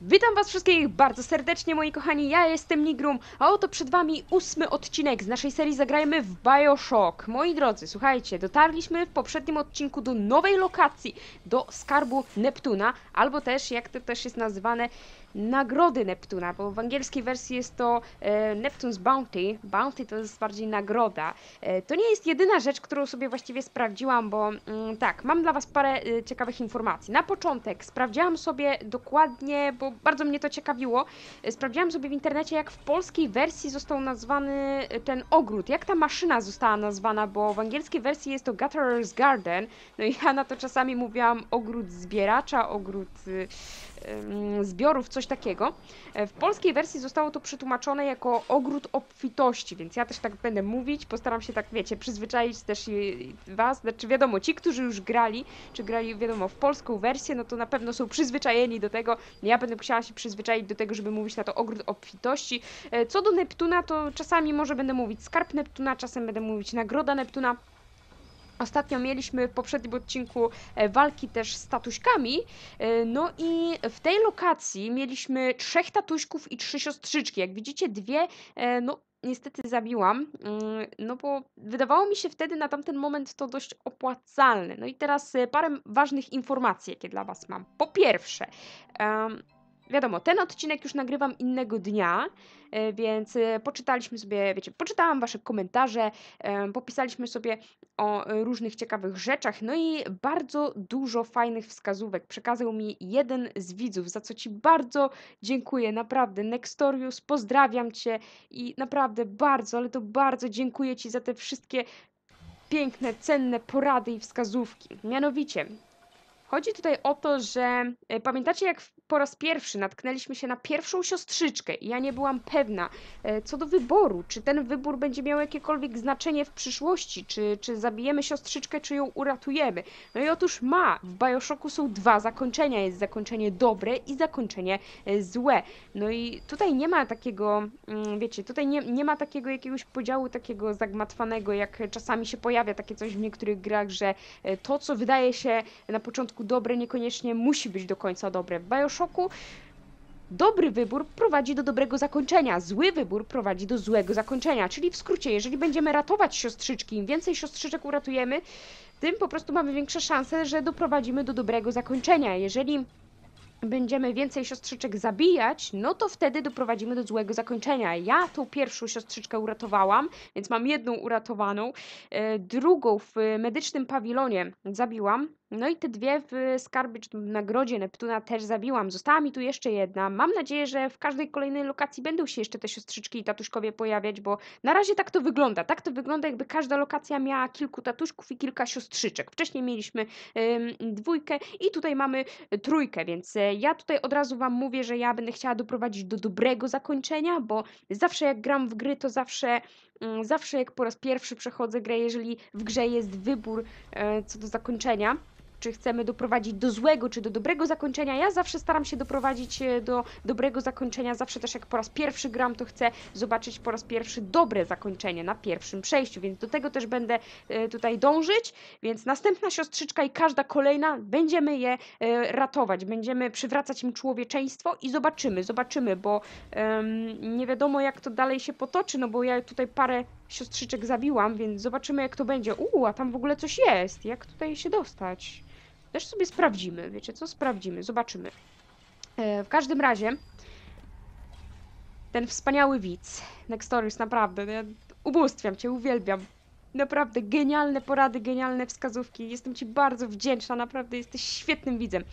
Witam was wszystkich bardzo serdecznie, moi kochani, ja jestem Nigrum, a oto przed wami ósmy odcinek z naszej serii Zagrajmy w Bioshock. Moi drodzy, słuchajcie, dotarliśmy w poprzednim odcinku do nowej lokacji, do skarbu Neptuna, albo też, jak to też jest nazywane, nagrody Neptuna, bo w angielskiej wersji jest to e, Neptune's Bounty. Bounty to jest bardziej nagroda. E, to nie jest jedyna rzecz, którą sobie właściwie sprawdziłam, bo mm, tak, mam dla Was parę e, ciekawych informacji. Na początek sprawdziłam sobie dokładnie, bo bardzo mnie to ciekawiło, sprawdziłam sobie w internecie, jak w polskiej wersji został nazwany ten ogród, jak ta maszyna została nazwana, bo w angielskiej wersji jest to Gutterer's Garden, no i ja na to czasami mówiłam ogród zbieracza, ogród... zbiorów, coś takiego. E, W polskiej wersji zostało to przetłumaczone jako ogród obfitości, więc ja też tak będę mówić, postaram się tak, wiecie, przyzwyczaić też i was, znaczy wiadomo, ci, którzy już grali, czy grali, wiadomo, w polską wersję, no to na pewno są przyzwyczajeni do tego, ja będę musiała się przyzwyczaić do tego, żeby mówić na to ogród obfitości. E, Co do Neptuna, to czasami może będę mówić skarb Neptuna, czasem będę mówić nagroda Neptuna, Ostatnio mieliśmy w poprzednim odcinku e, walki też z tatuśkami. e, No i w tej lokacji mieliśmy trzech tatuśków i trzy siostrzyczki. Jak widzicie, dwie, e, no niestety zabiłam, mm, no bo wydawało mi się wtedy na tamten moment to dość opłacalne. No i teraz parę ważnych informacji, jakie dla Was mam. Po pierwsze, em, wiadomo, ten odcinek już nagrywam innego dnia, e, więc e, poczytaliśmy sobie, wiecie, poczytałam Wasze komentarze, em, popisaliśmy sobie o e, różnych ciekawych rzeczach, no i bardzo dużo fajnych wskazówek przekazał mi jeden z widzów, za co Ci bardzo dziękuję, naprawdę. Nextorius, pozdrawiam Cię i naprawdę bardzo, ale to bardzo dziękuję Ci za te wszystkie piękne, cenne porady i wskazówki. Mianowicie, chodzi tutaj o to, że e, pamiętacie, jak w- po raz pierwszy natknęliśmy się na pierwszą siostrzyczkę i ja nie byłam pewna e, co do wyboru, czy ten wybór będzie miał jakiekolwiek znaczenie w przyszłości, czy, czy zabijemy siostrzyczkę, czy ją uratujemy. No i otóż ma, w Bioshocku są dwa zakończenia, jest zakończenie dobre i zakończenie e, złe. No i tutaj nie ma takiego, mm, wiecie, tutaj nie, nie ma takiego jakiegoś podziału takiego zagmatwanego, jak czasami się pojawia takie coś w niektórych grach, że e, to, co wydaje się na początku dobre, niekoniecznie musi być do końca dobre. W Bioshocku dobry wybór prowadzi do dobrego zakończenia, zły wybór prowadzi do złego zakończenia. Czyli w skrócie, jeżeli będziemy ratować siostrzyczki, im więcej siostrzyczek uratujemy, tym po prostu mamy większe szanse, że doprowadzimy do dobrego zakończenia. Jeżeli będziemy więcej siostrzyczek zabijać, no to wtedy doprowadzimy do złego zakończenia. Ja tą pierwszą siostrzyczkę uratowałam, więc mam jedną uratowaną, e, drugą w medycznym pawilonie zabiłam, no i te dwie w skarbie, czy w nagrodzie Neptuna też zabiłam. Została mi tu jeszcze jedna. Mam nadzieję, że w każdej kolejnej lokacji będą się jeszcze te siostrzyczki i tatuśkowie pojawiać, bo na razie tak to wygląda. Tak to wygląda, jakby każda lokacja miała kilku tatuśków i kilka siostrzyczek. Wcześniej mieliśmy ym, dwójkę i tutaj mamy y, trójkę, więc e, ja tutaj od razu Wam mówię, że ja będę chciała doprowadzić do dobrego zakończenia, bo zawsze jak gram w gry, to zawsze, mm, zawsze jak po raz pierwszy przechodzę grę, jeżeli w grze jest wybór e, co do zakończenia, czy chcemy doprowadzić do złego, czy do dobrego zakończenia. Ja zawsze staram się doprowadzić e, do dobrego zakończenia. Zawsze też jak po raz pierwszy gram, to chcę zobaczyć po raz pierwszy dobre zakończenie na pierwszym przejściu, więc do tego też będę e, tutaj dążyć. Więc następna siostrzyczka i każda kolejna będziemy je e, ratować, będziemy przywracać im człowieczeństwo i zobaczymy, zobaczymy, bo em, nie wiadomo jak to dalej się potoczy, no bo ja tutaj parę siostrzyczek zabiłam, więc zobaczymy jak to będzie. Uuu, a tam w ogóle coś jest. Jak tutaj się dostać? Też sobie sprawdzimy, wiecie co? Sprawdzimy, zobaczymy. E, w każdym razie ten wspaniały widz, Nextorius, naprawdę, no ja ubóstwiam cię, uwielbiam. Naprawdę genialne porady, genialne wskazówki. Jestem ci bardzo wdzięczna, naprawdę jesteś świetnym widzem.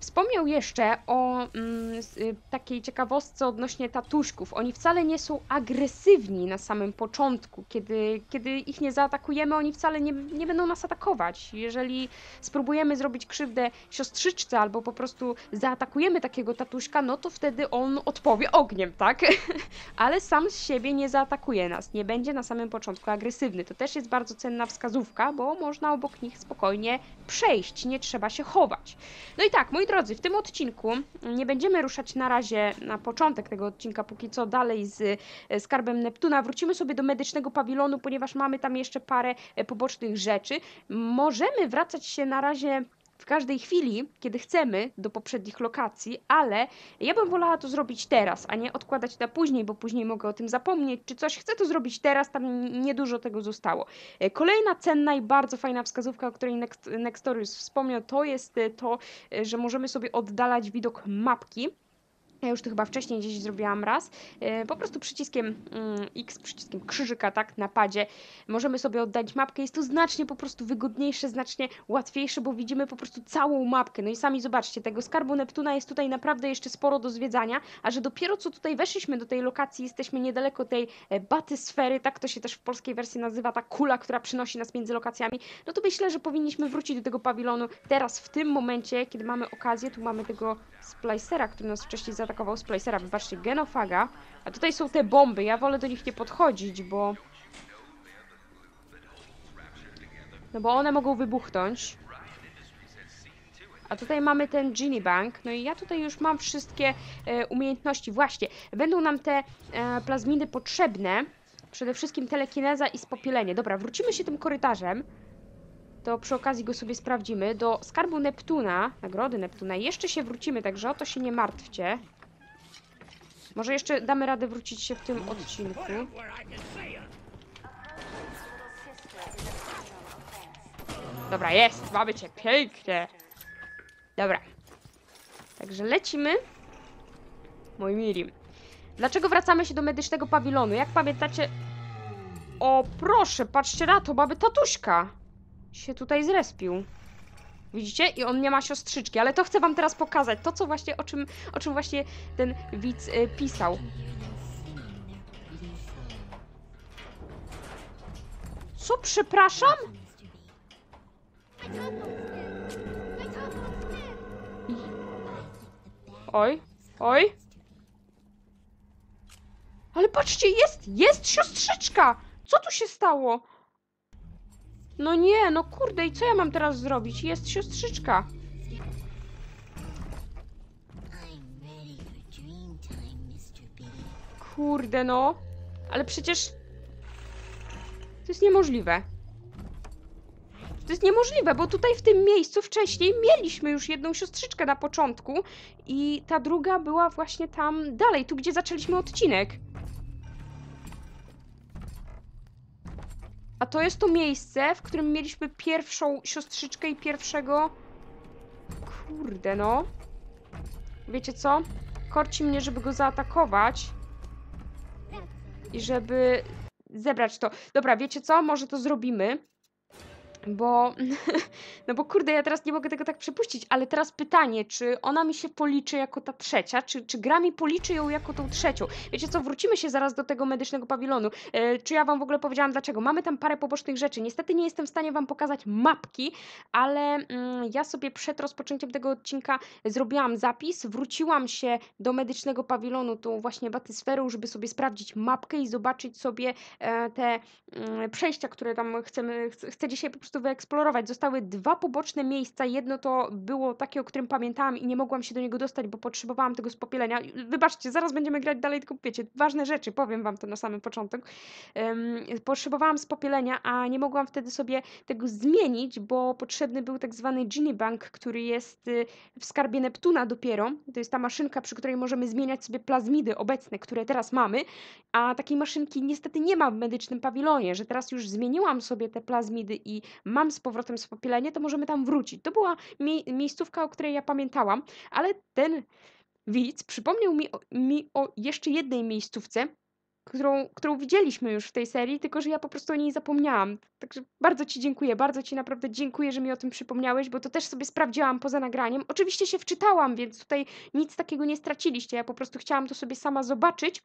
Wspomniał jeszcze o mm, y, takiej ciekawostce odnośnie tatuśków. Oni wcale nie są agresywni na samym początku. Kiedy, kiedy ich nie zaatakujemy, oni wcale nie, nie będą nas atakować. Jeżeli spróbujemy zrobić krzywdę siostrzyczce albo po prostu zaatakujemy takiego tatuśka, no to wtedy on odpowie ogniem, tak? Ale sam z siebie nie zaatakuje nas. Nie będzie na samym początku agresywny. To też jest bardzo cenna wskazówka, bo można obok nich spokojnie przejść. Nie trzeba się chować. No i tak, moi drodzy, w tym odcinku nie będziemy ruszać na razie na początek tego odcinka, póki co dalej z e, skarbem Neptuna. Wrócimy sobie do medycznego pawilonu, ponieważ mamy tam jeszcze parę e, pobocznych rzeczy. Możemy wracać się na razie w każdej chwili, kiedy chcemy, do poprzednich lokacji, ale ja bym wolała to zrobić teraz, a nie odkładać na później, bo później mogę o tym zapomnieć, czy coś. Chcę to zrobić teraz, tam niedużo tego zostało. E, Kolejna cenna i bardzo fajna wskazówka, o której Next, Nextorius wspomniał, to jest e, to, e, że możemy sobie oddalać widok mapki. Ja już to chyba wcześniej gdzieś zrobiłam raz. E, Po prostu przyciskiem mm, X, przyciskiem krzyżyka, tak, na padzie możemy sobie oddać mapkę. Jest to znacznie po prostu wygodniejsze, znacznie łatwiejsze, bo widzimy po prostu całą mapkę. No i sami zobaczcie, tego skarbu Neptuna jest tutaj naprawdę jeszcze sporo do zwiedzania, a że dopiero co tutaj weszliśmy do tej lokacji, jesteśmy niedaleko tej e, batysfery, tak to się też w polskiej wersji nazywa, ta kula, która przynosi nas między lokacjami, no to myślę, że powinniśmy wrócić do tego pawilonu teraz, w tym momencie, kiedy mamy okazję. Tu mamy tego splicera, który nas wcześniej zaatakował. Splicera, wybaczcie, genofaga. A tutaj są te bomby. Ja wolę do nich nie podchodzić, bo... No bo one mogą wybuchnąć. A tutaj mamy ten Genie Bank. No i ja tutaj już mam wszystkie e, umiejętności. Właśnie, będą nam te e, plazmidy potrzebne. Przede wszystkim telekineza i spopielenie. Dobra, wrócimy się tym korytarzem. To przy okazji go sobie sprawdzimy. Do skarbu Neptuna, nagrody Neptuna, jeszcze się wrócimy, także o to się nie martwcie. Może jeszcze damy radę wrócić się w tym odcinku. Dobra, jest, mamy cię, pięknie. Dobra. Także lecimy. Moi mili. Dlaczego wracamy się do medycznego pawilonu? Jak pamiętacie... O, proszę, patrzcie na to, mamy tatuśka. Się tutaj zrespił. Widzicie? I on nie ma siostrzyczki, ale to chcę wam teraz pokazać. To, co właśnie, o czym, o czym właśnie ten widz y, pisał. Co, przepraszam? Oj, oj. Ale patrzcie, jest, jest siostrzyczka! Co tu się stało? No nie, no kurde, i co ja mam teraz zrobić? Jest siostrzyczka. Kurde, no. Ale przecież... To jest niemożliwe. To jest niemożliwe, bo tutaj w tym miejscu wcześniej mieliśmy już jedną siostrzyczkę na początku i ta druga była właśnie tam dalej, tu gdzie zaczęliśmy odcinek. A to jest to miejsce, w którym mieliśmy pierwszą siostrzyczkę i pierwszego... Kurde, no. Wiecie co? Korci mnie, żeby go zaatakować i żeby zebrać to. Dobra, wiecie co? Może to zrobimy. Bo, no bo kurde, ja teraz nie mogę tego tak przepuścić, ale teraz pytanie, czy ona mi się policzy jako ta trzecia, czy, czy gra mi policzy ją jako tą trzecią? Wiecie co, wrócimy się zaraz do tego medycznego pawilonu. E, czy ja wam w ogóle powiedziałam dlaczego? Mamy tam parę pobocznych rzeczy. Niestety nie jestem w stanie wam pokazać mapki, ale mm, ja sobie przed rozpoczęciem tego odcinka zrobiłam zapis, wróciłam się do medycznego pawilonu, tą właśnie batysferą, żeby sobie sprawdzić mapkę i zobaczyć sobie e, te mm, przejścia, które tam chcemy, ch- chcę dzisiaj po prostu wyeksplorować. Zostały dwa poboczne miejsca. Jedno to było takie, o którym pamiętałam i nie mogłam się do niego dostać, bo potrzebowałam tego spopielenia. Wybaczcie, zaraz będziemy grać dalej, tylko wiecie, ważne rzeczy, powiem wam to na samym początek. Em, potrzebowałam spopielenia, a nie mogłam wtedy sobie tego zmienić, bo potrzebny był tak zwany Genie Bank, który jest y, w skarbie Neptuna dopiero. To jest ta maszynka, przy której możemy zmieniać sobie plazmidy obecne, które teraz mamy, a takiej maszynki niestety nie ma w medycznym pawilonie, że teraz już zmieniłam sobie te plazmidy i mam z powrotem spopielenie, to możemy tam wrócić. To była mie miejscówka, o której ja pamiętałam, ale ten widz przypomniał mi o, mi o jeszcze jednej miejscówce, którą, którą widzieliśmy już w tej serii, tylko że ja po prostu o niej zapomniałam. Także bardzo Ci dziękuję, bardzo Ci naprawdę dziękuję, że mi o tym przypomniałeś, bo to też sobie sprawdziłam poza nagraniem. Oczywiście się wczytałam, więc tutaj nic takiego nie straciliście. Ja po prostu chciałam to sobie sama zobaczyć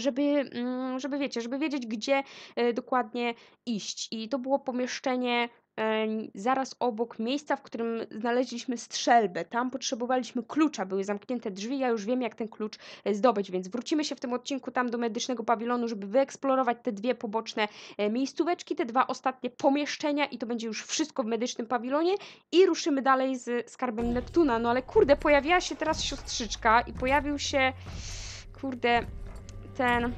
żeby, mm, żeby wiecie, żeby wiedzieć, gdzie e, dokładnie iść. I to było pomieszczenie e, zaraz obok miejsca, w którym znaleźliśmy strzelbę. Tam potrzebowaliśmy klucza, były zamknięte drzwi. Ja już wiem, jak ten klucz e, zdobyć, więc wrócimy się w tym odcinku tam do medycznego pawilonu, żeby wyeksplorować te dwie poboczne miejscóweczki, te dwa ostatnie pomieszczenia i to będzie już wszystko w medycznym pawilonie i ruszymy dalej z skarbem Neptuna. No ale kurde, pojawiła się teraz siostrzyczka i pojawił się kurde ten...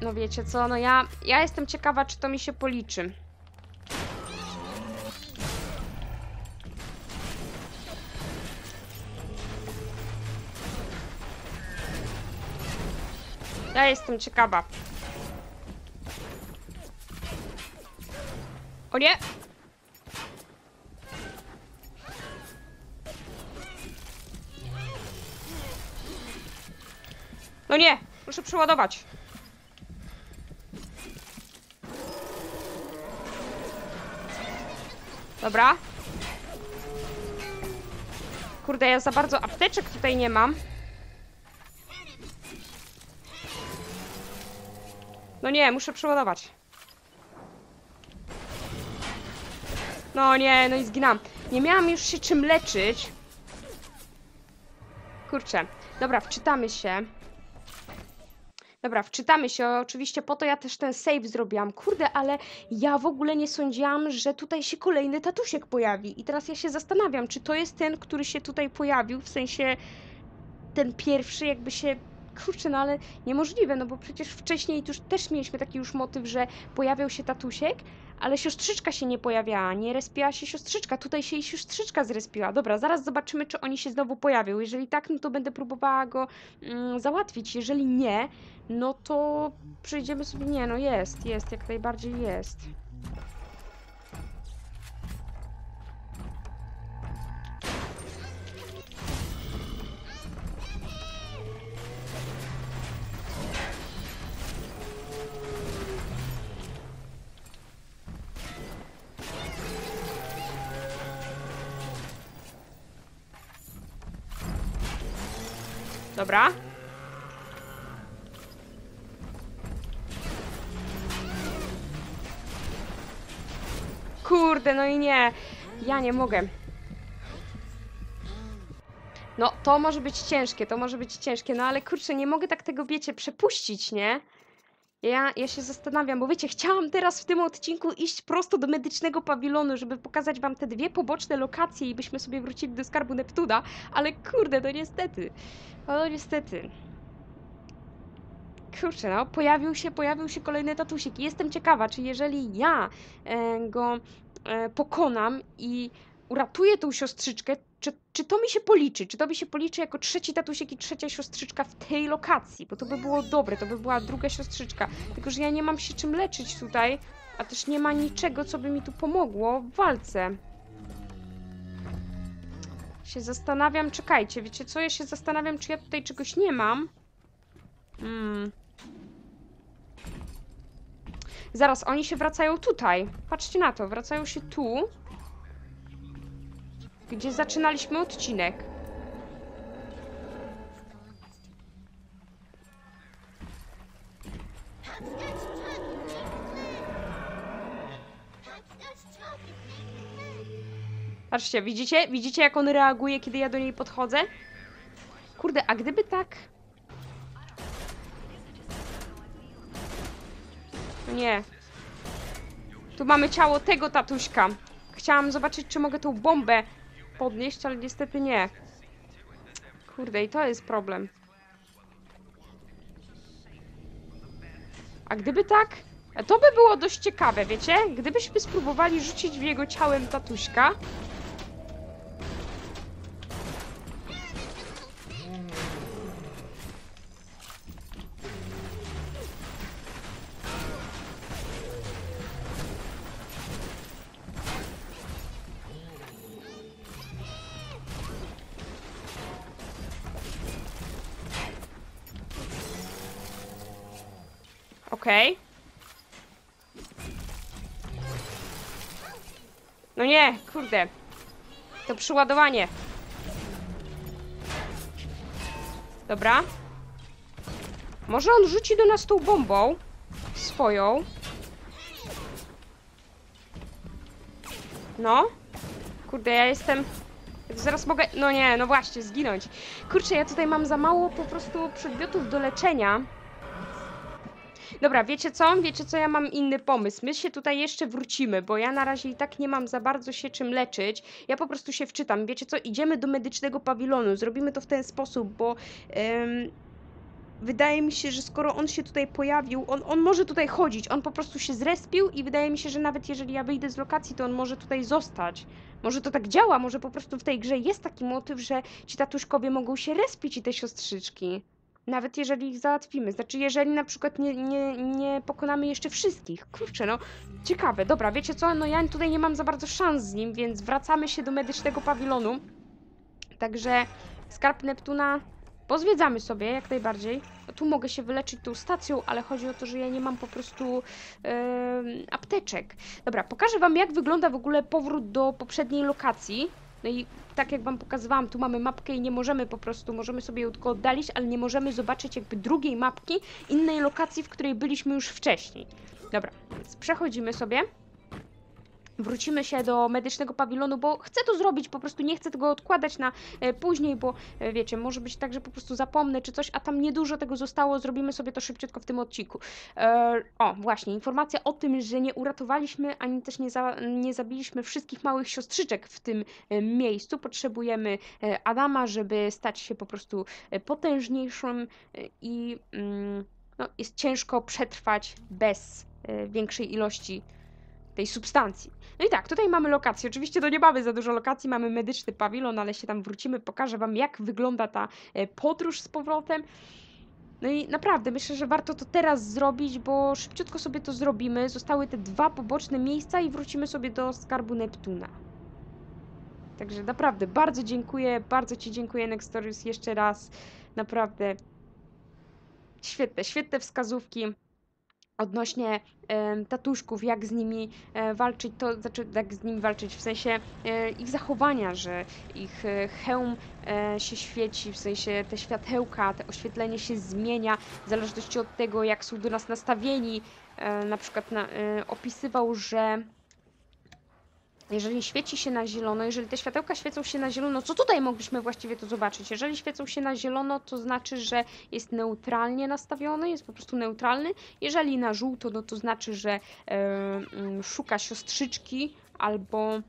No wiecie co, no ja, ja jestem ciekawa, czy to mi się policzy. Ja jestem ciekawa. O nie! No nie! Muszę przeładować. Dobra. Kurde, ja za bardzo apteczek tutaj nie mam. No nie, muszę przeładować. No nie, no i zginam. Nie miałam już się czym leczyć. Kurczę. Dobra, wczytamy się. Dobra, wczytamy się. Oczywiście po to ja też ten save zrobiłam. Kurde, ale ja w ogóle nie sądziłam, że tutaj się kolejny tatusiek pojawi. I teraz ja się zastanawiam, czy to jest ten, który się tutaj pojawił, w sensie ten pierwszy jakby się... Kurczę, no ale niemożliwe, no bo przecież wcześniej już też mieliśmy taki już motyw, że pojawiał się tatusiek, ale siostrzyczka się nie pojawiała, nie respiła się siostrzyczka. Tutaj się i siostrzyczka zrespiła. Dobra, zaraz zobaczymy, czy oni się znowu pojawią. Jeżeli tak, no to będę próbowała go mm, załatwić. Jeżeli nie, no to przejdziemy sobie... Nie, no jest, jest, jak najbardziej jest. Dobra. Kurde, no i nie. Ja nie mogę. No, to może być ciężkie, to może być ciężkie, no ale kurczę, nie mogę tak tego, wiecie, przepuścić, nie? Ja, ja się zastanawiam, bo wiecie, chciałam teraz w tym odcinku iść prosto do medycznego pawilonu, żeby pokazać wam te dwie poboczne lokacje i byśmy sobie wrócili do skarbu Neptuna, ale kurde, no niestety. No niestety. Kurczę, no, pojawił się, pojawił się kolejny tatusik jestem ciekawa, czy jeżeli ja e, go e, pokonam i uratuję tą siostrzyczkę, czy, czy to mi się policzy? Czy to mi się policzy jako trzeci tatusiek i trzecia siostrzyczka w tej lokacji? Bo to by było dobre, to by była druga siostrzyczka. Tylko, że ja nie mam się czym leczyć tutaj, a też nie ma niczego, co by mi tu pomogło w walce. Się zastanawiam, czekajcie, wiecie co? Ja się zastanawiam, czy ja tutaj czegoś nie mam. Hmm. Zaraz, oni się wracają tutaj. Patrzcie na to, wracają się tu. Gdzie zaczynaliśmy odcinek. Patrzcie, widzicie? Widzicie jak on reaguje, kiedy ja do niej podchodzę? Kurde, a gdyby tak... No Nie. Tu mamy ciało tego tatuśka. Chciałam zobaczyć, czy mogę tą bombę podnieść, ale niestety nie. Kurde, i to jest problem. A gdyby tak? To by było dość ciekawe, wiecie? Gdybyśmy spróbowali rzucić w jego ciałem tatuśka. Okej. No nie, kurde. To przyładowanie. Dobra. Może on rzuci do nas tą bombą. Swoją. No. Kurde, ja jestem... Zaraz mogę... No nie, no właśnie, zginąć. Kurczę, ja tutaj mam za mało po prostu przedmiotów do leczenia. Dobra, wiecie co? Wiecie co? Ja mam inny pomysł. My się tutaj jeszcze wrócimy, bo ja na razie i tak nie mam za bardzo się czym leczyć. Ja po prostu się wczytam. Wiecie co? Idziemy do medycznego pawilonu. Zrobimy to w ten sposób, bo em, wydaje mi się, że skoro on się tutaj pojawił, on, on może tutaj chodzić. On po prostu się zrespił i wydaje mi się, że nawet jeżeli ja wyjdę z lokacji, to on może tutaj zostać. Może to tak działa, może po prostu w tej grze jest taki motyw, że ci tatuszkowie mogą się respić i te siostrzyczki. Nawet jeżeli ich załatwimy. Znaczy, jeżeli na przykład nie, nie, nie pokonamy jeszcze wszystkich. Kurczę, no ciekawe. Dobra, wiecie co? No ja tutaj nie mam za bardzo szans z nim, więc wracamy się do medycznego pawilonu. Także skarb Neptuna pozwiedzamy sobie jak najbardziej. Tu mogę się wyleczyć tą stacją, ale chodzi o to, że ja nie mam po prostu em, apteczek. Dobra, pokażę wam jak wygląda w ogóle powrót do poprzedniej lokacji. No i tak jak wam pokazywałam, tu mamy mapkę i nie możemy po prostu, możemy sobie ją tylko oddalić, ale nie możemy zobaczyć jakby drugiej mapki, innej lokacji, w której byliśmy już wcześniej. Dobra, więc przechodzimy sobie. Wrócimy się do medycznego pawilonu, bo chcę to zrobić, po prostu nie chcę tego odkładać na e, później, bo e, wiecie, może być tak, że po prostu zapomnę czy coś, a tam niedużo tego zostało, zrobimy sobie to szybciutko w tym odcinku. E, o, właśnie, informacja o tym, że nie uratowaliśmy, ani też nie, za, nie zabiliśmy wszystkich małych siostrzyczek w tym e, miejscu. Potrzebujemy Adama, żeby stać się po prostu potężniejszym i mm, no, jest ciężko przetrwać bez większej ilości tej substancji. No i tak, tutaj mamy lokację. Oczywiście to nie mamy za dużo lokacji, mamy medyczny pawilon, ale się tam wrócimy, pokażę Wam, jak wygląda ta e, podróż z powrotem. No i naprawdę, myślę, że warto to teraz zrobić, bo szybciutko sobie to zrobimy. Zostały te dwa poboczne miejsca i wrócimy sobie do skarbu Neptuna. Także naprawdę, bardzo dziękuję, bardzo Ci dziękuję, Nextorius, jeszcze raz. Naprawdę świetne, świetne wskazówki odnośnie tatuszków, jak z nimi e, walczyć, to znaczy jak z nimi walczyć, w sensie e, ich zachowania, że ich e, hełm się świeci, w sensie te światełka, te oświetlenie się zmienia w zależności od tego, jak są do nas nastawieni. Na przykład na, opisywał, że jeżeli świeci się na zielono, jeżeli te światełka świecą się na zielono, co tutaj mogliśmy właściwie to zobaczyć? Jeżeli świecą się na zielono, to znaczy, że jest neutralnie nastawiony, jest po prostu neutralny. Jeżeli na żółto, no to znaczy, że mm, szuka siostrzyczki albo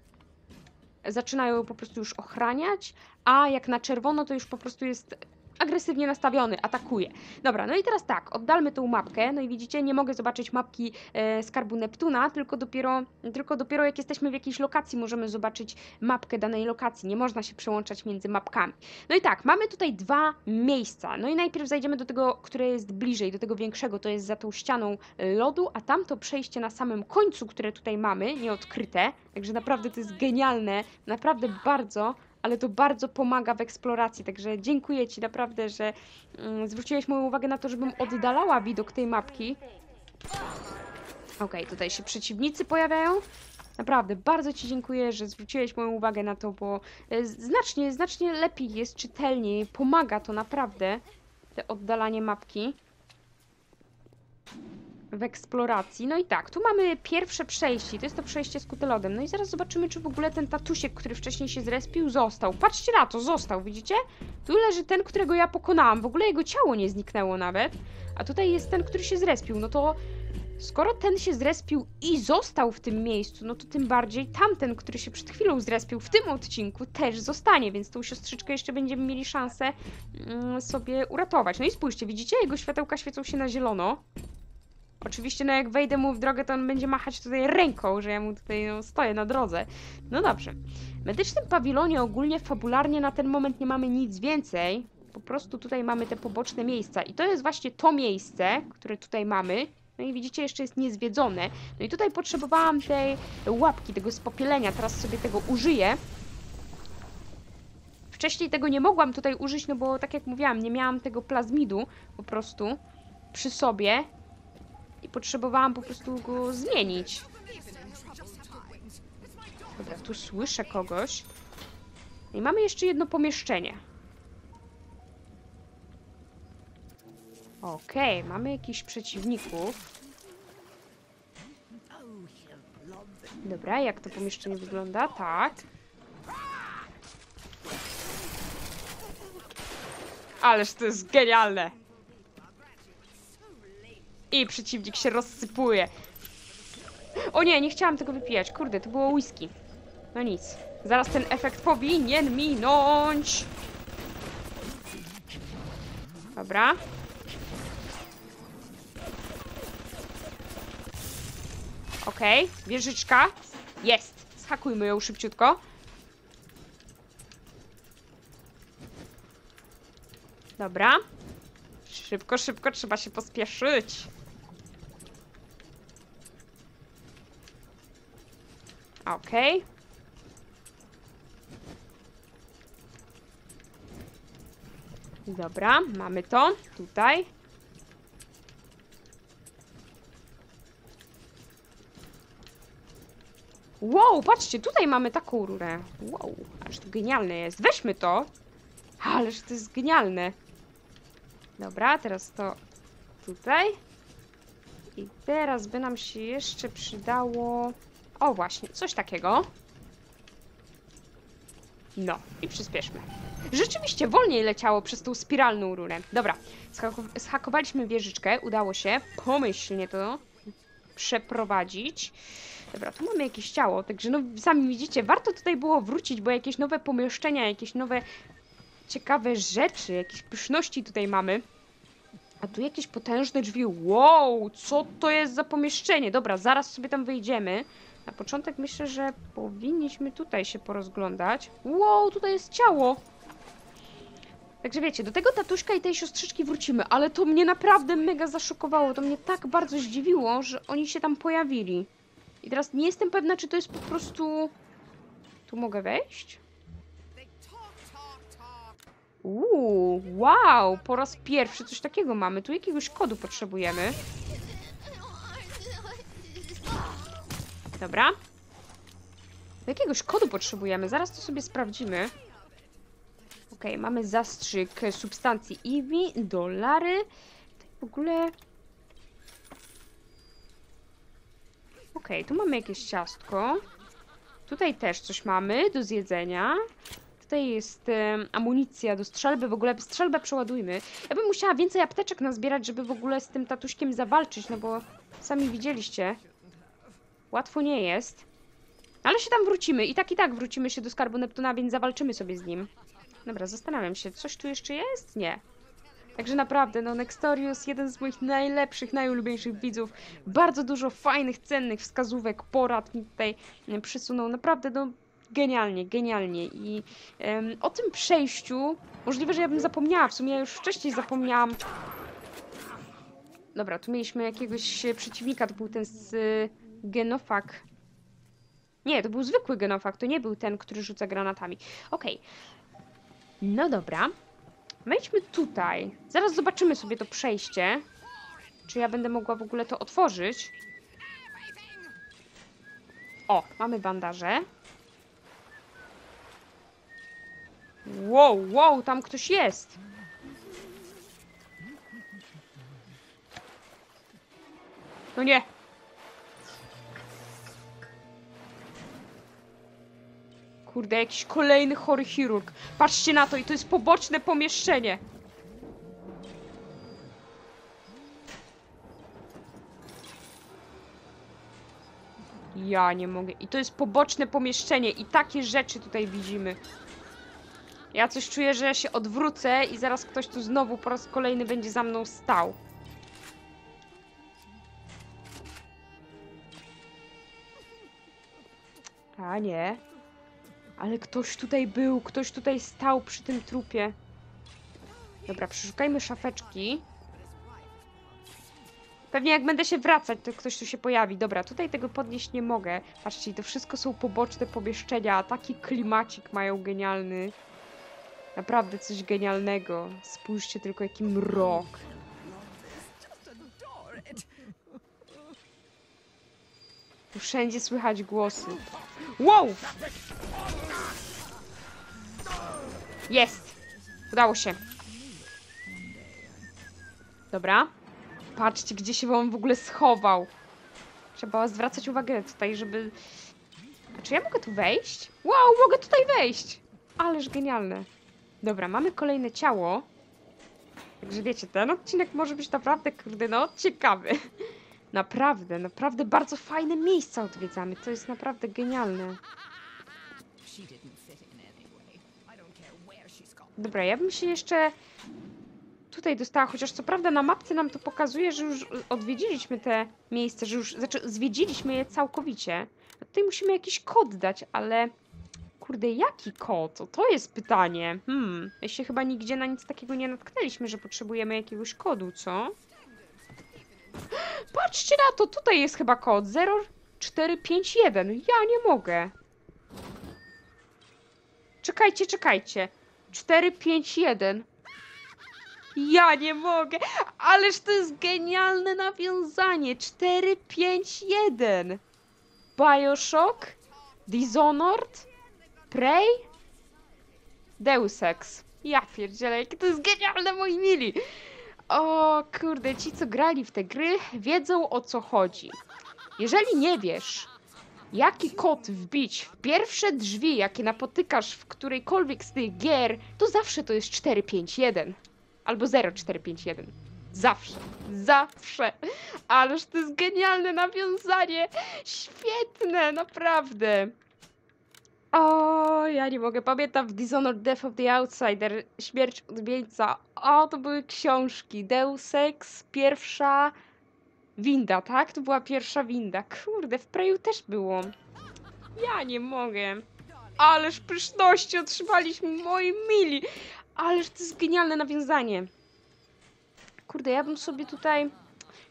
zaczynają ją po prostu już ochraniać, a jak na czerwono, to już po prostu jest agresywnie nastawiony, atakuje. Dobra, no i teraz tak, oddalmy tą mapkę, no i widzicie, nie mogę zobaczyć mapki e, skarbu Neptuna, tylko dopiero, tylko dopiero jak jesteśmy w jakiejś lokacji możemy zobaczyć mapkę danej lokacji, nie można się przełączać między mapkami. No i tak, mamy tutaj dwa miejsca, no i najpierw zajdziemy do tego, które jest bliżej, do tego większego, to jest za tą ścianą lodu, a tamto przejście na samym końcu, które tutaj mamy, nieodkryte, także naprawdę to jest genialne, naprawdę bardzo ale to bardzo pomaga w eksploracji, także dziękuję Ci naprawdę, że mm, zwróciłeś moją uwagę na to, żebym oddalała widok tej mapki. Okej, tutaj się przeciwnicy pojawiają. Naprawdę, bardzo Ci dziękuję, że zwróciłeś moją uwagę na to, bo e, znacznie, znacznie lepiej jest, czytelniej, pomaga to naprawdę, te oddalanie mapki w eksploracji. No i tak, tu mamy pierwsze przejście, to jest to przejście z kutelodem. No i zaraz zobaczymy, czy w ogóle ten tatusiek, który wcześniej się zrespił, został. Patrzcie na to, został, widzicie? Tu leży ten, którego ja pokonałam. W ogóle jego ciało nie zniknęło nawet. A tutaj jest ten, który się zrespił. No to skoro ten się zrespił i został w tym miejscu, no to tym bardziej tamten, który się przed chwilą zrespił w tym odcinku, też zostanie, więc tą siostrzyczkę jeszcze będziemy mieli szansę mm, sobie uratować. No i spójrzcie, widzicie? Jego światełka świecą się na zielono. Oczywiście, no jak wejdę mu w drogę, to on będzie machać tutaj ręką, że ja mu tutaj no, stoję na drodze. No dobrze. W medycznym pawilonie ogólnie fabularnie na ten moment nie mamy nic więcej. Po prostu tutaj mamy te poboczne miejsca. I to jest właśnie to miejsce, które tutaj mamy. No i widzicie, jeszcze jest niezwiedzone. No i tutaj potrzebowałam tej łapki, tego spopielenia. Teraz sobie tego użyję. Wcześniej tego nie mogłam tutaj użyć, no bo tak jak mówiłam, nie miałam tego plazmidu po prostu przy sobie i potrzebowałam po prostu go zmienić. Dobra, tu słyszę kogoś. I mamy jeszcze jedno pomieszczenie. Okej, mamy jakichś przeciwników. Dobra, jak to pomieszczenie wygląda? Tak. Ależ to jest genialne! I przeciwnik się rozsypuje. O nie, nie chciałam tego wypijać. Kurde, to było whisky. No nic. Zaraz ten efekt powinien minąć. Dobra. Okej, wieżyczka. Jest. Schakujmy ją szybciutko. Dobra. Szybko, szybko, trzeba się pospieszyć. Okej. Dobra, mamy to. Tutaj. Wow, patrzcie, tutaj mamy taką rurę. Wow, aż to genialne jest. Weźmy to. Ależ to jest genialne. Dobra, teraz to tutaj. I teraz by nam się jeszcze przydało... O właśnie, coś takiego. No, i przyspieszmy. Rzeczywiście wolniej leciało przez tą spiralną rurę. Dobra, schako- schakowaliśmy wieżyczkę, udało się pomyślnie to przeprowadzić. Dobra, tu mamy jakieś ciało, także no sami widzicie, warto tutaj było wrócić, bo jakieś nowe pomieszczenia, jakieś nowe ciekawe rzeczy, jakieś pyszności tutaj mamy. A tu jakieś potężne drzwi. Wow, co to jest za pomieszczenie? Dobra, zaraz sobie tam wyjdziemy. Na początek myślę, że powinniśmy tutaj się porozglądać. Wow, tutaj jest ciało. Także wiecie, do tego tatuśka i tej siostrzyczki wrócimy, ale to mnie naprawdę mega zaszokowało. To mnie tak bardzo zdziwiło, że oni się tam pojawili. I teraz nie jestem pewna, czy to jest po prostu... Tu mogę wejść? Uuu, wow, po raz pierwszy coś takiego mamy. Tu jakiegoś kodu potrzebujemy. Dobra. Jakiegoś kodu potrzebujemy, zaraz to sobie sprawdzimy. Okej, mamy zastrzyk substancji IVI, dolary. W ogóle... Okej, tu mamy jakieś ciastko. Tutaj też coś mamy do zjedzenia. Tutaj jest em, amunicja do strzelby. W ogóle strzelbę przeładujmy. Ja bym musiała więcej apteczek nazbierać, żeby w ogóle z tym tatuśkiem zawalczyć, no bo sami widzieliście. Łatwo nie jest. Ale się tam wrócimy. I tak, i tak wrócimy się do skarbu Neptuna, więc zawalczymy sobie z nim. Dobra, zastanawiam się, coś tu jeszcze jest? Nie. Także naprawdę, no Nextorius, jeden z moich najlepszych, najulubieńszych widzów. Bardzo dużo fajnych, cennych wskazówek, porad mi tutaj e, przysunął. Naprawdę, no genialnie, genialnie. I em, o tym przejściu, możliwe, że ja bym zapomniała, w sumie ja już wcześniej zapomniałam. Dobra, tu mieliśmy jakiegoś e, przeciwnika, to był ten z genofag. Nie, to był zwykły genofag, to nie był ten, który rzuca granatami. Okej. No dobra. Wejdźmy tutaj. Zaraz zobaczymy sobie to przejście. Czy ja będę mogła w ogóle to otworzyć? O, mamy bandaże. Wow, wow, tam ktoś jest. No nie. Kurde, jakiś kolejny chory chirurg. Patrzcie na to i to jest poboczne pomieszczenie. Ja nie mogę. I to jest poboczne pomieszczenie i takie rzeczy tutaj widzimy. Ja coś czuję, że ja się odwrócę i zaraz ktoś tu znowu po raz kolejny będzie za mną stał. A nie. Ale ktoś tutaj był, ktoś tutaj stał przy tym trupie. Dobra, przeszukajmy szafeczki. Pewnie jak będę się wracać, to ktoś tu się pojawi. Dobra, tutaj tego podnieść nie mogę. Patrzcie, to wszystko są poboczne pomieszczenia, a taki klimacik mają genialny. Naprawdę coś genialnego. Spójrzcie tylko, jaki mrok. Tu wszędzie słychać głosy. Wow! Jest! Udało się. Dobra. Patrzcie, gdzie się on w ogóle schował. Trzeba zwracać uwagę tutaj, żeby... A czy ja mogę tu wejść? Wow, mogę tutaj wejść! Ależ genialne. Dobra, mamy kolejne ciało. Także wiecie, ten odcinek może być naprawdę, kurde, no, ciekawy. Naprawdę, naprawdę bardzo fajne miejsca odwiedzamy. To jest naprawdę genialne. Dobra, ja bym się jeszcze tutaj dostała, chociaż co prawda na mapce nam to pokazuje, że już odwiedziliśmy te miejsce, że już znaczy zwiedziliśmy je całkowicie. No Tutaj musimy jakiś kod dać, ale kurde, jaki kod? O, to jest pytanie. Hmm, my się chyba nigdzie na nic takiego nie natknęliśmy, że potrzebujemy jakiegoś kodu, co? Patrzcie na to, tutaj jest chyba kod 0451. Ja nie mogę. Czekajcie, czekajcie. 451. Ja nie mogę. Ależ to jest genialne nawiązanie. 451. Bioshock, Dishonored, Prey, Deus Ex. Ja pierdzielę, jakie to jest genialne, moi mili. O kurde, ci co grali w te gry wiedzą o co chodzi. Jeżeli nie wiesz, jaki kod wbić w pierwsze drzwi, jakie napotykasz w którejkolwiek z tych gier, to zawsze to jest 451 albo 0451. Zawsze, zawsze. Ależ to jest genialne nawiązanie. Świetne, naprawdę. O, ja nie mogę. Pamiętam w Dishonored Death of the Outsider, Śmierć odmieńca. O, to były książki. Deus Ex, pierwsza winda, tak? To była pierwsza winda. Kurde, w Preju też było. Ja nie mogę. Ależ pyszności otrzymaliśmy, moi mili. Ależ to jest genialne nawiązanie. Kurde, ja bym sobie tutaj...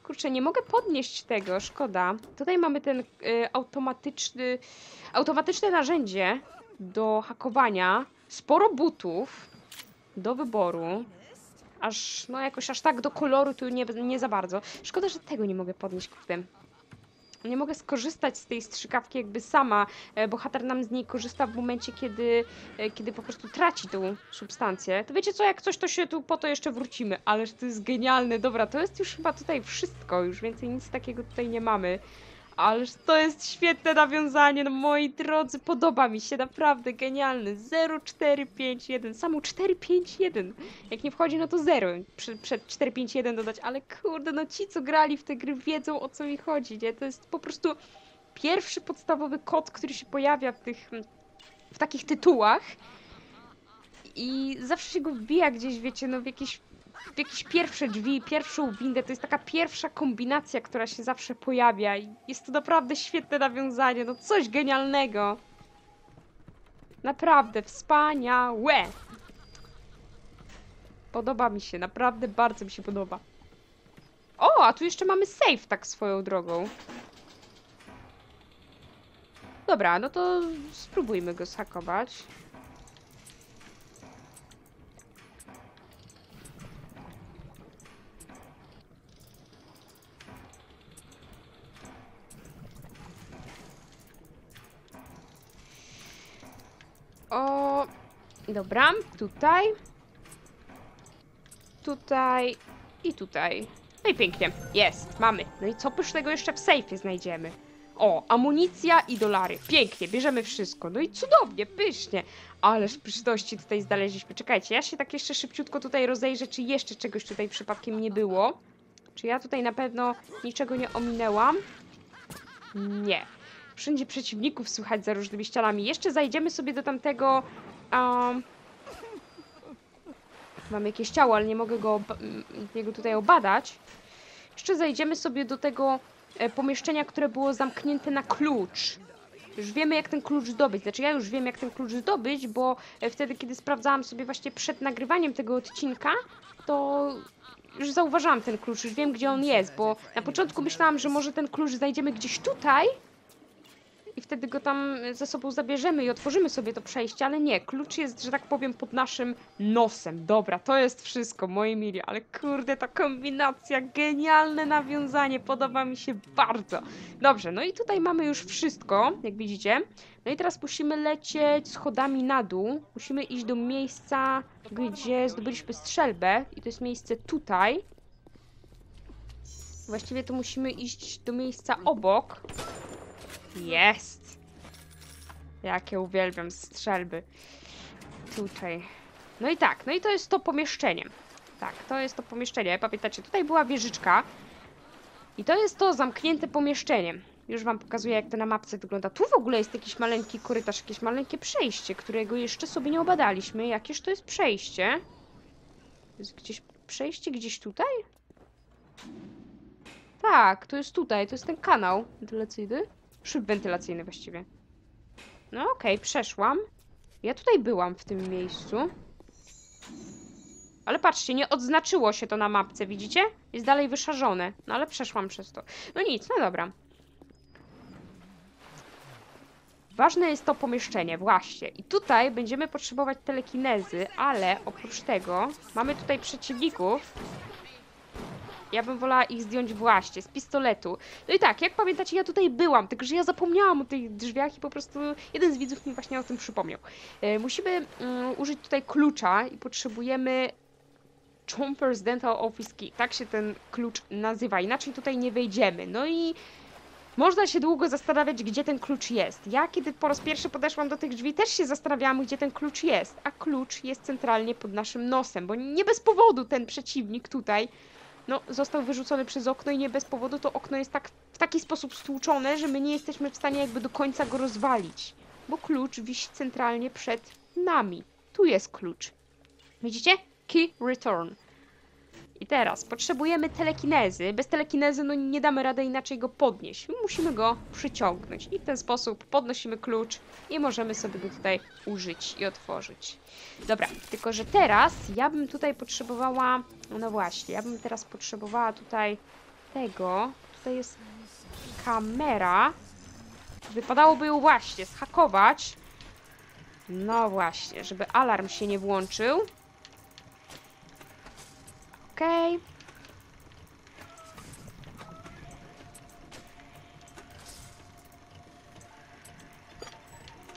Kurczę, nie mogę podnieść tego, szkoda. Tutaj mamy ten y, automatyczny... Automatyczne narzędzie do hakowania. Sporo butów do wyboru. Aż, no jakoś aż tak do koloru tu nie, nie za bardzo. Szkoda, że tego nie mogę podnieść, kurde. Nie mogę skorzystać z tej strzykawki jakby sama. E, Bohater nam z niej korzysta w momencie, kiedy, e, kiedy po prostu traci tą substancję. To wiecie co, jak coś, to się tu po to jeszcze wrócimy. Ależ to jest genialne. Dobra, to jest już chyba tutaj wszystko. Już więcej nic takiego tutaj nie mamy. Ależ to jest świetne nawiązanie, no moi drodzy, podoba mi się, naprawdę genialny. 0451, samo 451. Jak nie wchodzi, no to 0. Przy, przed 451 dodać, ale kurde, no ci, co grali w te gry, wiedzą o co mi chodzi, nie? To jest po prostu pierwszy podstawowy kod, który się pojawia w tych, w takich tytułach. I zawsze się go wbija gdzieś, wiecie, no w jakieś jakieś pierwsze drzwi, pierwszą windę. To jest taka pierwsza kombinacja, która się zawsze pojawia. I jest to naprawdę świetne nawiązanie. No coś genialnego. Naprawdę wspaniałe. Podoba mi się, naprawdę bardzo mi się podoba. O, a tu jeszcze mamy save tak swoją drogą. Dobra, no to spróbujmy go zhakować. O, dobra, tutaj. Tutaj i tutaj. No i pięknie, jest, mamy. No i co pysznego jeszcze w sejfie znajdziemy? O, amunicja i dolary. Pięknie, bierzemy wszystko. No i cudownie, pysznie. Ależ pyszności tutaj znaleźliśmy. Czekajcie, ja się tak jeszcze szybciutko tutaj rozejrzę, czy jeszcze czegoś tutaj przypadkiem nie było. Czy ja tutaj na pewno niczego nie ominęłam? Nie. Wszędzie przeciwników słychać za różnymi ścianami. Jeszcze zajdziemy sobie do tamtego... Um, mam jakieś ciało, ale nie mogę go, oba- m, jego tutaj obadać. Jeszcze zajdziemy sobie do tego e, pomieszczenia, które było zamknięte na klucz. Już wiemy, jak ten klucz zdobyć. Znaczy, ja już wiem, jak ten klucz zdobyć, bo e, wtedy, kiedy sprawdzałam sobie właśnie przed nagrywaniem tego odcinka, to już zauważyłam ten klucz, już wiem, gdzie on jest, bo na początku myślałam, że może ten klucz znajdziemy gdzieś tutaj i wtedy go tam ze sobą zabierzemy i otworzymy sobie to przejście, ale nie, klucz jest, że tak powiem, pod naszym nosem. Dobra, to jest wszystko, moi mili, ale kurde, ta kombinacja, genialne nawiązanie, podoba mi się bardzo. Dobrze, no i tutaj mamy już wszystko, jak widzicie. No i teraz musimy lecieć schodami na dół. Musimy iść do miejsca, gdzie zdobyliśmy strzelbę i to jest miejsce tutaj. Właściwie to musimy iść do miejsca obok. Jest! Jakie uwielbiam strzelby. Tutaj. No i tak, no i to jest to pomieszczenie. Tak, to jest to pomieszczenie. Pamiętacie, tutaj była wieżyczka. I to jest to zamknięte pomieszczenie. Już wam pokazuję, jak to na mapce wygląda. Tu w ogóle jest jakiś maleńki korytarz, jakieś maleńkie przejście, którego jeszcze sobie nie obadaliśmy. Jakież to jest przejście? Jest gdzieś przejście gdzieś tutaj? Tak, to jest tutaj, to jest ten kanał wentylacyjny. Szyb wentylacyjny właściwie. No okej, przeszłam. Ja tutaj byłam w tym miejscu. Ale patrzcie, nie odznaczyło się to na mapce, widzicie? Jest dalej wyszarzone. No ale przeszłam przez to. No nic, no dobra. Ważne jest to pomieszczenie, właśnie. I tutaj będziemy potrzebować telekinezy, ale oprócz tego mamy tutaj przeciwników. Ja bym wolała ich zdjąć właśnie z pistoletu. No i tak, jak pamiętacie, ja tutaj byłam, tylko że ja zapomniałam o tych drzwiach i po prostu jeden z widzów mi właśnie o tym przypomniał. E, musimy mm, użyć tutaj klucza i potrzebujemy Chompers Dental Office Key. Tak się ten klucz nazywa, inaczej tutaj nie wejdziemy. No i można się długo zastanawiać, gdzie ten klucz jest. Ja, kiedy po raz pierwszy podeszłam do tych drzwi, też się zastanawiałam, gdzie ten klucz jest. A klucz jest centralnie pod naszym nosem, bo nie bez powodu ten przeciwnik tutaj no, został wyrzucony przez okno i nie bez powodu to okno jest tak, w taki sposób stłuczone, że my nie jesteśmy w stanie jakby do końca go rozwalić. Bo klucz wisi centralnie przed nami. Tu jest klucz. Widzicie? Key return. I teraz potrzebujemy telekinezy. Bez telekinezy no nie damy rady inaczej go podnieść. Musimy go przyciągnąć. I w ten sposób podnosimy klucz i możemy sobie go tutaj użyć i otworzyć. Dobra, tylko że teraz ja bym tutaj potrzebowała... No właśnie, ja bym teraz potrzebowała tutaj tego. Tutaj jest kamera. Wypadałoby ją właśnie zhakować. No właśnie, żeby alarm się nie włączył. Okej.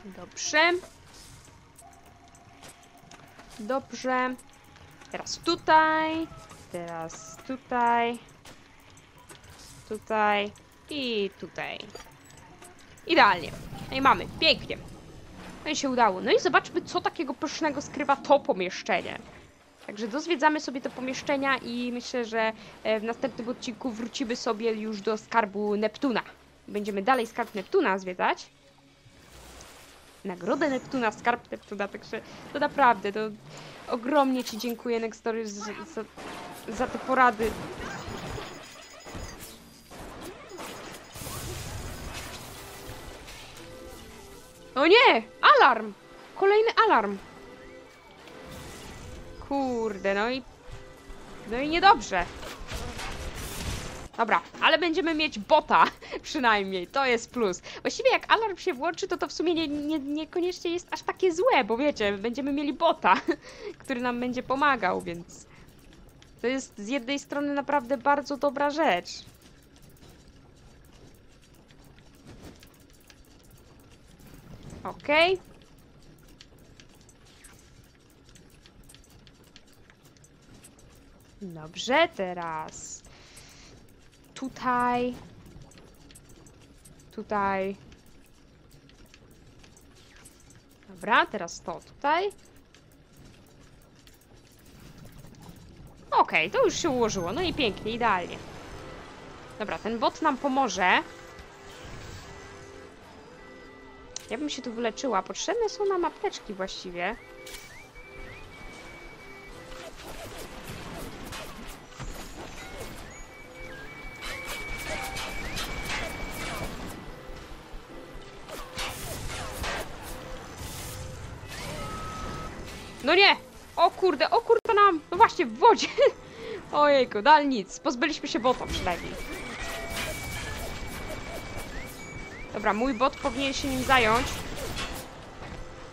Dobrze. Dobrze. Teraz tutaj. Teraz tutaj. Tutaj. I tutaj. Idealnie. No i mamy. Pięknie. No i się udało. No i zobaczmy, co takiego pysznego skrywa to pomieszczenie. Także dozwiedzamy sobie te pomieszczenia i myślę, że e, w następnym odcinku wrócimy sobie już do skarbu Neptuna. Będziemy dalej skarb Neptuna zwiedzać. Nagrodę Neptuna, skarb Neptuna, także to naprawdę, to ogromnie Ci dziękuję Nextory za, za, za te porady. O nie! Alarm! Kolejny alarm! Kurde, no i... No i niedobrze. Dobra, ale będziemy mieć bota przynajmniej, to jest plus. Właściwie jak alarm się włączy, to to w sumie nie, nie, niekoniecznie jest aż takie złe, bo wiecie, będziemy mieli bota, który nam będzie pomagał, więc... To jest z jednej strony naprawdę bardzo dobra rzecz. Okej. Dobrze, teraz tutaj, tutaj. Dobra, teraz to tutaj. Okej, to już się ułożyło. No i pięknie, idealnie. Dobra, ten bot nam pomoże. Ja bym się tu wyleczyła. Potrzebne są nam apteczki właściwie. No nie! O kurde, o kurde nam! No właśnie, w wodzie! Ojejku, dal nic. Pozbyliśmy się bota przynajmniej. Dobra, mój bot powinien się nim zająć.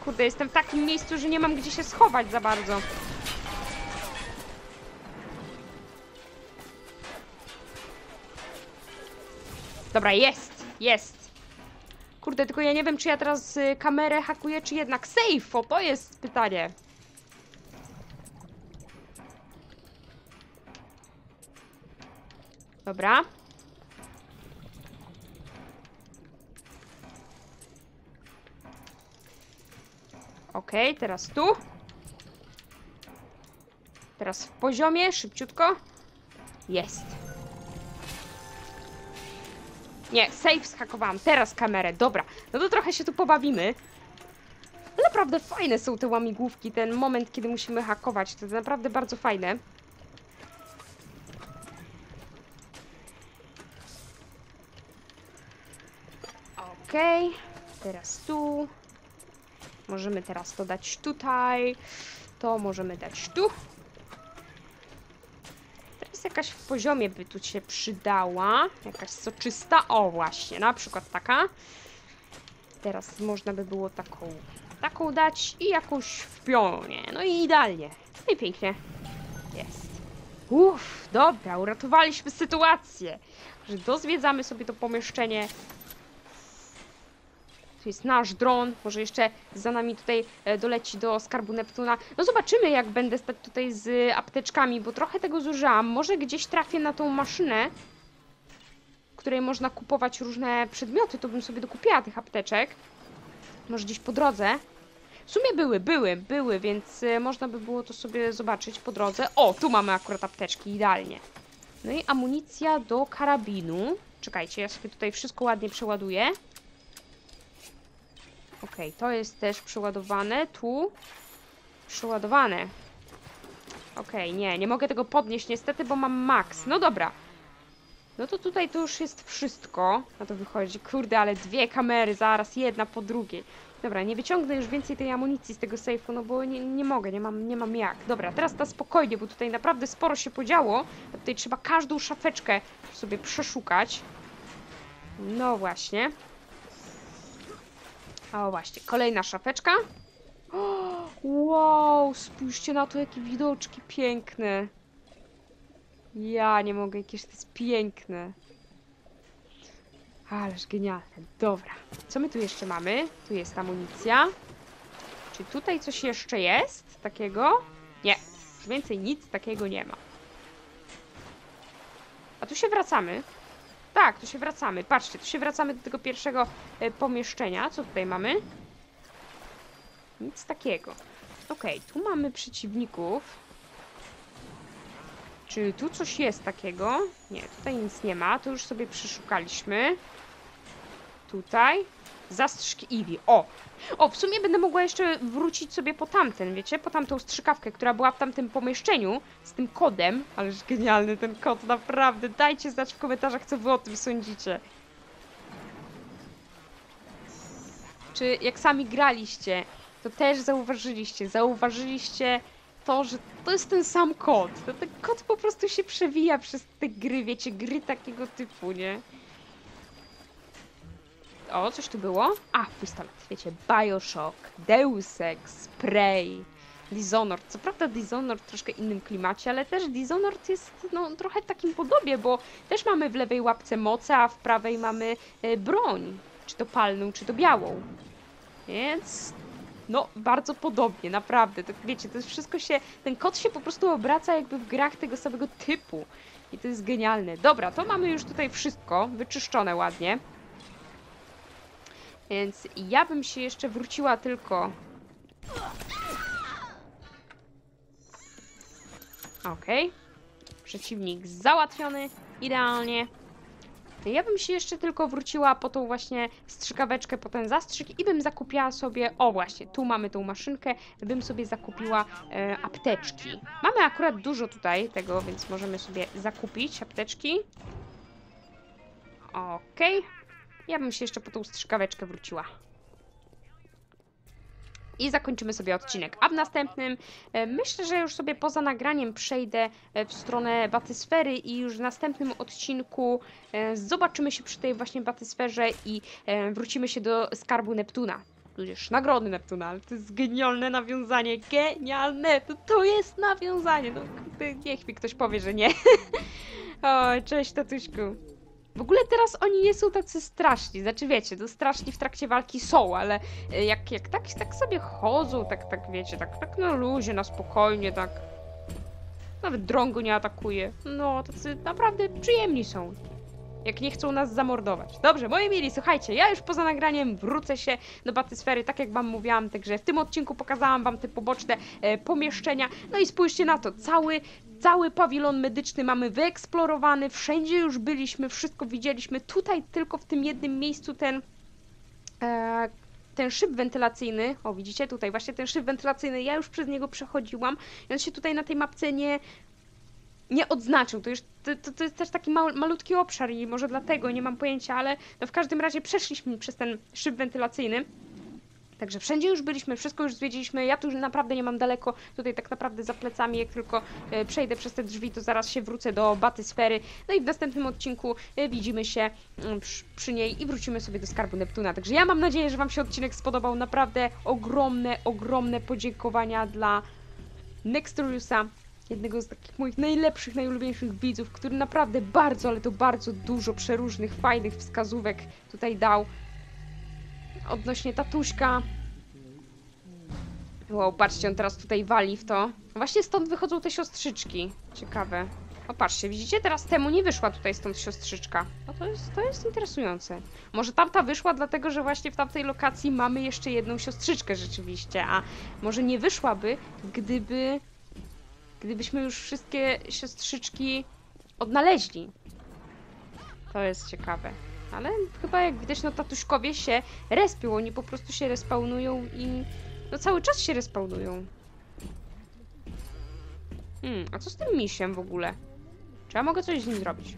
Kurde, jestem w takim miejscu, że nie mam gdzie się schować za bardzo. Dobra, jest! Jest! Kurde, tylko ja nie wiem, czy ja teraz y, kamerę hakuję, czy jednak safe, o to jest pytanie. Dobra. Okej, teraz tu. Teraz w poziomie, szybciutko. Jest. Nie, safe zhakowałam. Teraz kamerę. Dobra, no to trochę się tu pobawimy. Naprawdę fajne są te łamigłówki. Ten moment, kiedy musimy hakować. To naprawdę bardzo fajne. Okej, teraz tu. Możemy teraz to dać tutaj. To możemy dać tu. Teraz jakaś w poziomie by tu się przydała. Jakaś soczysta. O, właśnie, na przykład taka. Teraz można by było taką, taką dać i jakąś w pionie. No i idealnie. No i pięknie. Jest. Uff, dobra, uratowaliśmy sytuację. Że dozwiedzamy sobie to pomieszczenie. Jest nasz dron, może jeszcze za nami tutaj e, doleci do skarbu Neptuna. No zobaczymy, jak będę stać tutaj z apteczkami, bo trochę tego zużyłam. Może gdzieś trafię na tą maszynę, w której można kupować różne przedmioty, to bym sobie dokupiła tych apteczek. Może gdzieś po drodze. W sumie były, były, były, więc e, można by było to sobie zobaczyć po drodze. O, tu mamy akurat apteczki, idealnie. No i amunicja do karabinu. Czekajcie, ja sobie tutaj wszystko ładnie przeładuję. Okej, to jest też przeładowane. Tu przeładowane. Okej, nie, nie mogę tego podnieść niestety, bo mam max. No dobra. No to tutaj to już jest wszystko. Na to wychodzi. Kurde, ale dwie kamery zaraz, jedna po drugiej. Dobra, nie wyciągnę już więcej tej amunicji z tego sejfu, no bo nie, nie mogę, nie mam, nie mam jak. Dobra, teraz ta spokojnie, bo tutaj naprawdę sporo się podziało. A tutaj trzeba każdą szafeczkę sobie przeszukać. No właśnie. O właśnie, kolejna szafeczka. Wow, spójrzcie na to, jakie widoczki piękne. Ja nie mogę, jakież to jest piękne. Ależ genialne. Dobra. Co my tu jeszcze mamy? Tu jest amunicja. Czy tutaj coś jeszcze jest takiego? Nie. Już więcej nic takiego nie ma. A tu się wracamy. Tak, tu się wracamy. Patrzcie, tu się wracamy do tego pierwszego e, pomieszczenia. Co tutaj mamy? Nic takiego. Okej, tu mamy przeciwników. Czy tu coś jest takiego? Nie, tutaj nic nie ma. To już sobie przeszukaliśmy. Tutaj. Zastrzyk Eevee. O! O, w sumie będę mogła jeszcze wrócić sobie po tamten, wiecie? Po tamtą strzykawkę, która była w tamtym pomieszczeniu z tym kodem. Ależ genialny ten kod, naprawdę. Dajcie znać w komentarzach, co wy o tym sądzicie. Czy jak sami graliście, to też zauważyliście, zauważyliście to, że to jest ten sam kod. To ten kod po prostu się przewija przez te gry, wiecie, gry takiego typu, nie? O, coś tu było? A, pistolet, wiecie, Bioshock, Deus Ex, Prey, Dishonored. Co prawda Dishonored troszkę innym klimacie, ale też Dishonored jest no, trochę w takim podobie, bo też mamy w lewej łapce moce, a w prawej mamy e, broń. Czy to palną, czy to białą. Więc no, bardzo podobnie, naprawdę. To, wiecie, to wszystko się. Ten kod się po prostu obraca jakby w grach tego samego typu. I to jest genialne. Dobra, to mamy już tutaj wszystko wyczyszczone ładnie. Więc ja bym się jeszcze wróciła tylko. Okej. Przeciwnik załatwiony. Idealnie. Ja bym się jeszcze tylko wróciła po tą właśnie strzykaweczkę, po ten zastrzyk i bym zakupiła sobie, o właśnie, tu mamy tą maszynkę, bym sobie zakupiła e, apteczki. Mamy akurat dużo tutaj tego, więc możemy sobie zakupić apteczki. Okej. Ja bym się jeszcze po tą strzykaweczkę wróciła. I zakończymy sobie odcinek. A w następnym e, myślę, że już sobie poza nagraniem przejdę e, w stronę batysfery i już w następnym odcinku e, zobaczymy się przy tej właśnie batysferze i wrócimy się do skarbu Neptuna. Tudzież nagrody Neptuna, ale to jest genialne nawiązanie. Genialne! To, to jest nawiązanie. No, niech mi ktoś powie, że nie. o, cześć tatuśku. W ogóle teraz oni nie są tacy straszni, znaczy wiecie, to straszni w trakcie walki są, ale e, jak, jak tak, tak sobie chodzą, tak, tak wiecie, tak, tak na luzie, na spokojnie, tak. Nawet drągu nie atakuje. No, tacy naprawdę przyjemni są. Jak nie chcą nas zamordować. Dobrze, moi mili, słuchajcie, ja już poza nagraniem wrócę się do batysfery, tak jak wam mówiłam, także w tym odcinku pokazałam wam te poboczne e, pomieszczenia. No i spójrzcie na to, cały Cały pawilon medyczny mamy wyeksplorowany, wszędzie już byliśmy, wszystko widzieliśmy. Tutaj tylko w tym jednym miejscu ten, e, ten szyb wentylacyjny, o widzicie tutaj właśnie ten szyb wentylacyjny, ja już przez niego przechodziłam i on się tutaj na tej mapce nie, nie odznaczył. To, już, to, to, jest też taki mał, malutki obszar i może dlatego, nie mam pojęcia, ale no w każdym razie przeszliśmy przez ten szyb wentylacyjny. Także wszędzie już byliśmy, wszystko już zwiedziliśmy. Ja tu już naprawdę nie mam daleko. Tutaj tak naprawdę za plecami, jak tylko e, przejdę przez te drzwi, to zaraz się wrócę do batysfery. No i w następnym odcinku e, widzimy się mm, przy, przy niej i wrócimy sobie do skarbu Neptuna. Także ja mam nadzieję, że Wam się odcinek spodobał. Naprawdę ogromne, ogromne podziękowania dla Nextoriusa. Jednego z takich moich najlepszych, najulubieńszych widzów, który naprawdę bardzo, ale to bardzo dużo przeróżnych, fajnych wskazówek tutaj dał odnośnie tatuśka. Wow, patrzcie, on teraz tutaj wali w to. Właśnie stąd wychodzą te siostrzyczki. Ciekawe. O, patrzcie, widzicie? Teraz temu nie wyszła tutaj stąd siostrzyczka. No to jest, to jest interesujące. Może tamta wyszła dlatego, że właśnie w tamtej lokacji mamy jeszcze jedną siostrzyczkę rzeczywiście, a może nie wyszłaby, gdyby... Gdybyśmy już wszystkie siostrzyczki odnaleźli. To jest ciekawe. Ale chyba jak widać, no tatuśkowie się respią, oni po prostu się respawnują i no cały czas się respawnują. Hmm, a co z tym misiem w ogóle? Czy ja mogę coś z nim zrobić?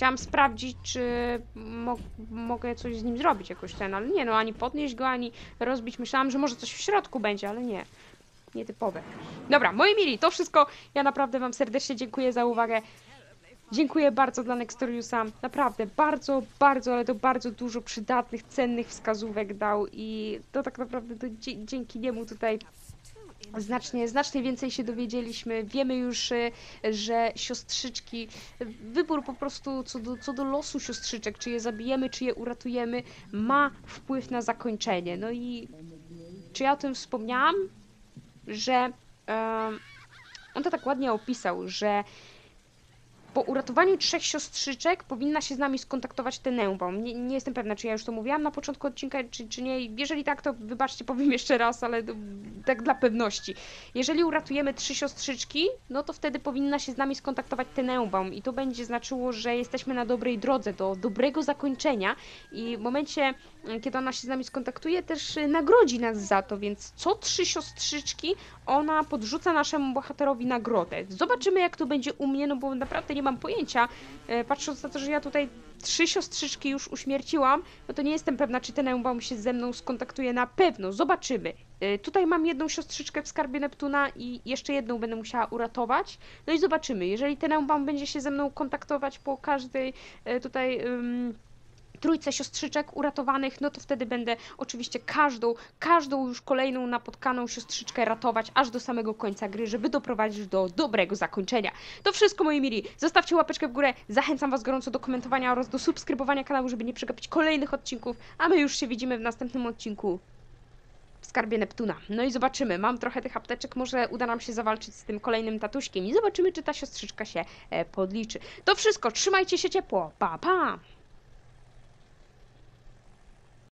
Chciałam sprawdzić, czy mo mogę coś z nim zrobić jakoś ten, ale nie no, ani podnieść go, ani rozbić. Myślałam, że może coś w środku będzie, ale nie. Nietypowe. Dobra, moi mili, to wszystko. Ja naprawdę Wam serdecznie dziękuję za uwagę. Dziękuję bardzo dla Nextoriusa. Naprawdę bardzo, bardzo, ale to bardzo dużo przydatnych, cennych wskazówek dał i to tak naprawdę to dzięki niemu tutaj znacznie, znacznie więcej się dowiedzieliśmy. Wiemy już, y, że siostrzyczki, wybór po prostu co do, co do losu siostrzyczek, czy je zabijemy, czy je uratujemy, ma wpływ na zakończenie. No i czy ja o tym wspomniałam? Że em, on to tak ładnie opisał, że po uratowaniu trzech siostrzyczek powinna się z nami skontaktować Tenenbaum. Nie, nie jestem pewna, czy ja już to mówiłam na początku odcinka, czy, czy nie. Jeżeli tak, to wybaczcie, powiem jeszcze raz, ale tak dla pewności. Jeżeli uratujemy trzy siostrzyczki, no to wtedy powinna się z nami skontaktować Tenenbaum i to będzie znaczyło, że jesteśmy na dobrej drodze do dobrego zakończenia i w momencie, kiedy ona się z nami skontaktuje, też y, nagrodzi nas za to, więc co trzy siostrzyczki ona podrzuca naszemu bohaterowi nagrodę. Zobaczymy, jak to będzie u mnie, no bo naprawdę nie mam pojęcia. E, Patrząc na to, że ja tutaj trzy siostrzyczki już uśmierciłam, no to nie jestem pewna, czy ten Eumbaum się ze mną skontaktuje na pewno. Zobaczymy. E, Tutaj mam jedną siostrzyczkę w skarbie Neptuna i jeszcze jedną będę musiała uratować. No i zobaczymy. Jeżeli ten Eumbaum będzie się ze mną kontaktować po każdej e, tutaj... trójce siostrzyczek uratowanych, no to wtedy będę oczywiście każdą, każdą już kolejną napotkaną siostrzyczkę ratować aż do samego końca gry, żeby doprowadzić do dobrego zakończenia. To wszystko moi mili. Zostawcie łapeczkę w górę, zachęcam was gorąco do komentowania oraz do subskrybowania kanału, żeby nie przegapić kolejnych odcinków, a my już się widzimy w następnym odcinku w skarbie Neptuna. No i zobaczymy, mam trochę tych apteczek, może uda nam się zawalczyć z tym kolejnym tatuśkiem i zobaczymy, czy ta siostrzyczka się e, podliczy. To wszystko, trzymajcie się ciepło, pa pa!